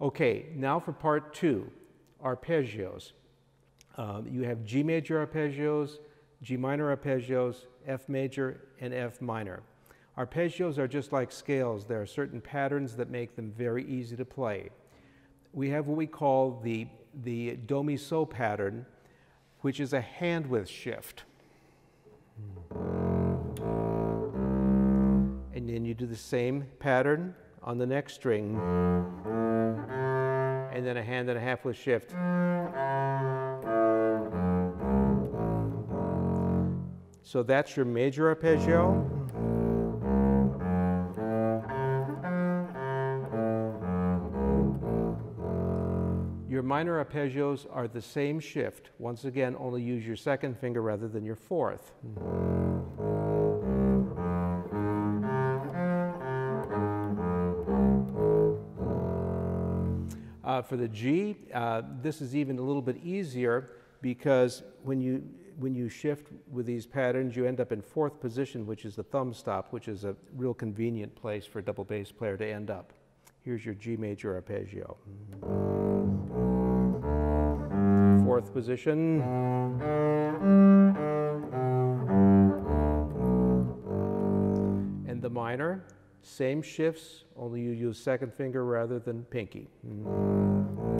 Okay, now for part two, arpeggios. Um, you have G major arpeggios, G minor arpeggios, F major, and F minor. Arpeggios are just like scales. There are certain patterns that make them very easy to play. We have what we call the, the do mi so pattern, which is a hand width shift. And then you do the same pattern on the next string, and then a hand and a half with shift. So that's your major arpeggio. Your minor arpeggios are the same shift. Once again, only use your second finger rather than your fourth. Uh, for the G, uh, this is even a little bit easier because when you, when you shift with these patterns, you end up in fourth position, which is the thumb stop, which is a real convenient place for a double bass player to end up. Here's your G major arpeggio. Fourth position. And the minor, same shifts, only you use second finger rather than pinky. Mm.